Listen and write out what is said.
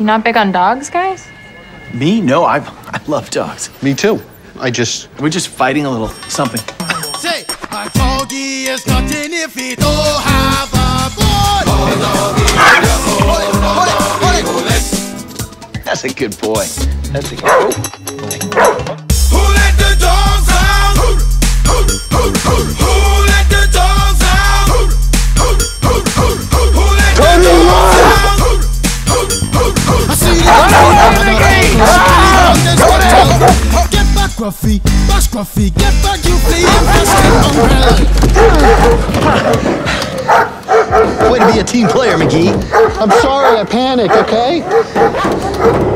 You not big on dogs, guys? Me? No, I, I love dogs. Me too. I just. We're just fighting a little something. Say, a doggy is nothing if he don't have a boy. That's a good boy. That's a good boy. Bash, Gruffy. Get back, you umbrella. Way to be a team player, McGee. I'm sorry I panicked, okay?